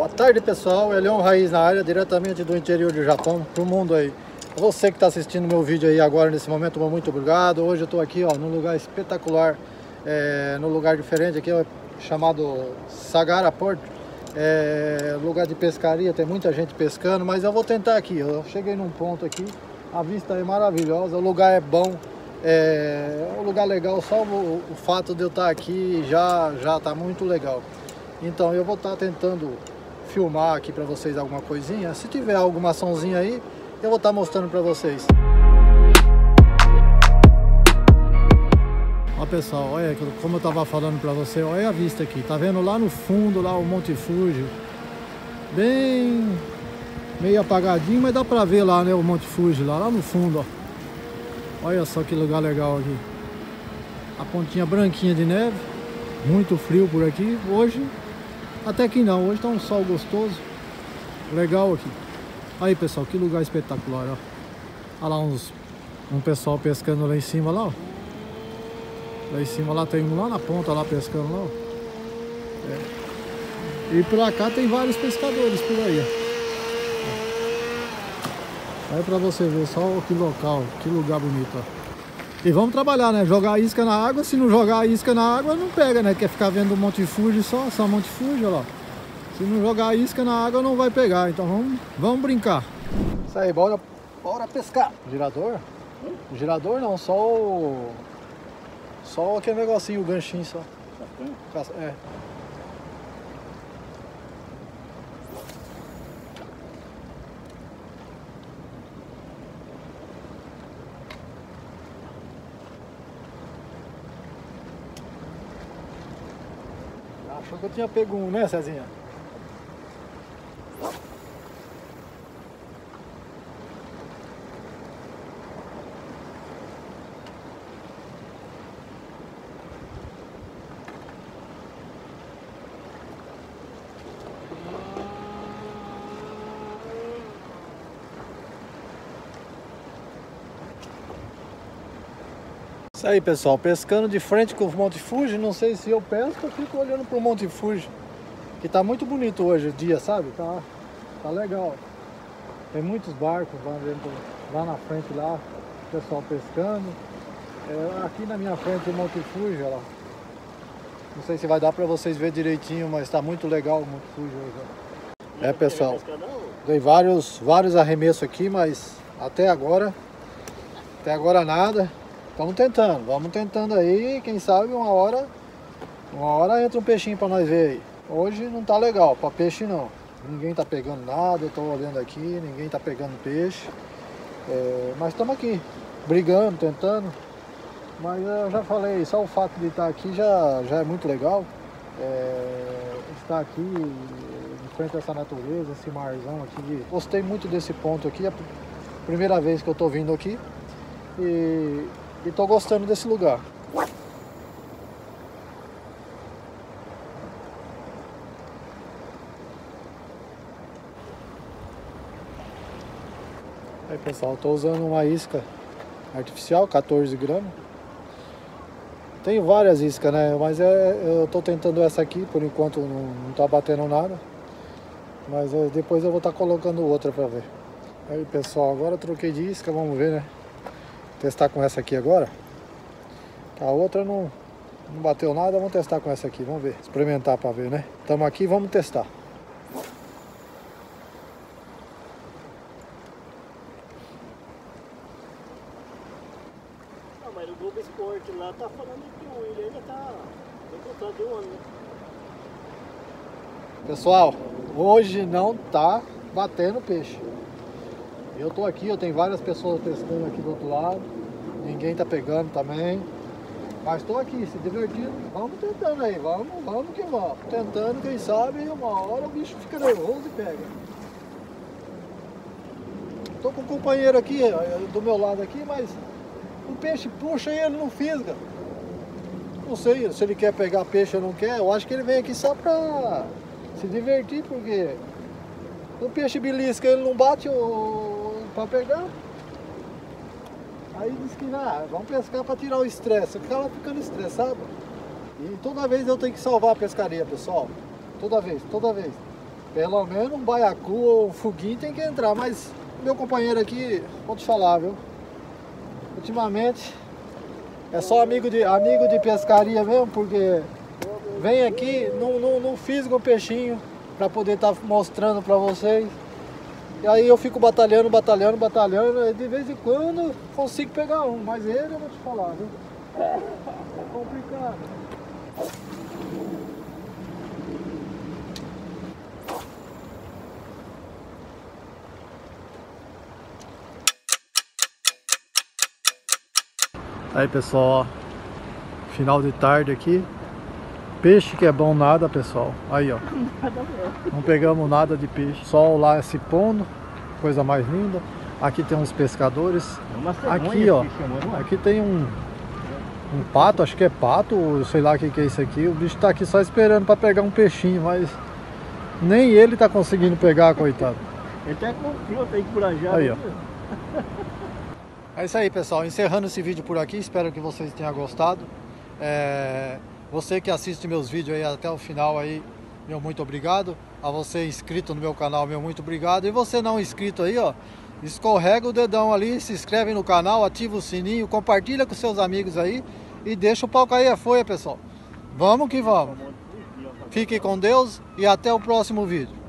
Boa tarde pessoal, Elion Raiz na área, diretamente do interior do Japão, pro mundo aí. Você que está assistindo meu vídeo aí agora, nesse momento, muito obrigado. Hoje eu estou aqui ó, num lugar espetacular, é, num lugar diferente aqui, ó, chamado Sagara Porto. É, lugar de pescaria, tem muita gente pescando, mas eu vou tentar aqui. Eu cheguei num ponto aqui, a vista é maravilhosa, o lugar é bom, é, é um lugar legal, só o, o fato de eu estar aqui já já está muito legal. Então eu vou estar tentando filmar aqui para vocês alguma coisinha. Se tiver alguma açãozinha aí, eu vou estar mostrando para vocês. Ó pessoal, olha como eu estava falando para você, olha a vista aqui. Tá vendo lá no fundo lá o Monte Fuji? Bem meio apagadinho, mas dá para ver lá, né, o Monte Fuji lá, lá no fundo, ó. Olha só que lugar legal aqui. A pontinha branquinha de neve. Muito frio por aqui. Hoje até que não, hoje tá um sol gostoso. Legal aqui. Aí pessoal, que lugar espetacular, ó. Olha lá uns, um pessoal pescando lá em cima lá, ó. Lá em cima lá tem um lá na ponta lá pescando lá, ó. É. E por cá tem vários pescadores por aí, ó. Aí pra você ver só que local, que lugar bonito, ó. E vamos trabalhar, né? Jogar isca na água. Se não jogar isca na água, não pega, né? Quer ficar vendo Monte Fuji só, só Monte Fuji, olha lá. Se não jogar isca na água, não vai pegar. Então vamos, vamos brincar. Isso aí, bora, bora pescar. Girador? Hum? Girador não, só o... Só aquele negocinho, o ganchinho só. É. Achou que eu tinha pego um, né, Cezinha? Isso aí pessoal, pescando de frente com o Monte Fuji, não sei se eu pesco ou fico olhando pro Monte Fuji. Que tá muito bonito hoje o dia, sabe? Tá, tá legal. Tem muitos barcos lá, dentro, lá na frente lá, o pessoal pescando. É, aqui na minha frente o Monte Fuji, olha lá. Não sei se vai dar pra vocês ver direitinho, mas tá muito legal o Monte Fuji hoje. É pessoal, dei vários, vários arremessos aqui, mas até agora, até agora nada. Estamos tentando, vamos tentando aí, quem sabe uma hora, uma hora entra um peixinho para nós ver aí. Hoje não tá legal, para peixe não. Ninguém tá pegando nada, eu tô olhando aqui, ninguém tá pegando peixe. É, mas estamos aqui, brigando, tentando. Mas eu já falei, só o fato de estar aqui já, já é muito legal. É, estar aqui em frente a essa natureza, esse marzão aqui. Gostei muito desse ponto aqui, é a primeira vez que eu tô vindo aqui. E e tô gostando desse lugar. Aí pessoal, tô usando uma isca artificial, 14 gramas. Tem várias iscas, né? Mas é, eu tô tentando essa aqui, por enquanto não, não tá batendo nada. Mas é, depois eu vou estar tá colocando outra pra ver. Aí pessoal, agora troquei de isca, vamos ver, né? Testar com essa aqui agora. A outra não, não bateu nada, vamos testar com essa aqui, vamos ver. Experimentar para ver, né? Estamos aqui, vamos testar. Não, mas o Globo Esporte lá tá falando que o William ainda tá de um ano, né? Pessoal, hoje não tá batendo peixe. Eu tô aqui, eu tenho várias pessoas pescando aqui do outro lado. Ninguém tá pegando também. Mas tô aqui, se divertindo. Vamos tentando aí, vamos, vamos que vamos. Tentando, quem sabe, uma hora o bicho fica nervoso e pega. Tô com um companheiro aqui, do meu lado aqui, mas o peixe puxa e ele não fisga. Não sei se ele quer pegar peixe ou não quer. Eu acho que ele vem aqui só pra se divertir, porque o peixe belisca, ele não bate o para pegar. Aí diz que ah, vamos pescar para tirar o estresse. O cara ficando estressado. E toda vez eu tenho que salvar a pescaria, pessoal. Toda vez, toda vez. Pelo menos um baiacu ou um foguinho tem que entrar, mas meu companheiro aqui, vou te falar, viu? Ultimamente é só amigo de, amigo de pescaria mesmo, porque vem aqui, não, não, não fiz com peixinho para poder estar tá mostrando para vocês. E aí eu fico batalhando, batalhando, batalhando, e de vez em quando consigo pegar um, mas ele eu vou te falar, viu? É complicado. Aí pessoal, final de tarde aqui. Peixe que é bom nada, pessoal. Aí, ó. Não pegamos nada de peixe. Sol lá se pondo, coisa mais linda. Aqui tem uns pescadores. É aqui, ó. É? Aqui tem um um pato, acho que é pato, sei lá o que, que é isso aqui. O bicho tá aqui só esperando para pegar um peixinho, mas nem ele tá conseguindo pegar, coitado. Ele tá com frio, tem que burajar. Aí, ó. É isso aí, pessoal. Encerrando esse vídeo por aqui. Espero que vocês tenham gostado. É... Você que assiste meus vídeos aí até o final aí, meu muito obrigado. A você inscrito no meu canal, meu muito obrigado. E você não inscrito aí, ó, escorrega o dedão ali, se inscreve no canal, ativa o sininho, compartilha com seus amigos aí e deixa o pau cair a folha, pessoal. Vamos que vamos. Fique com Deus e até o próximo vídeo.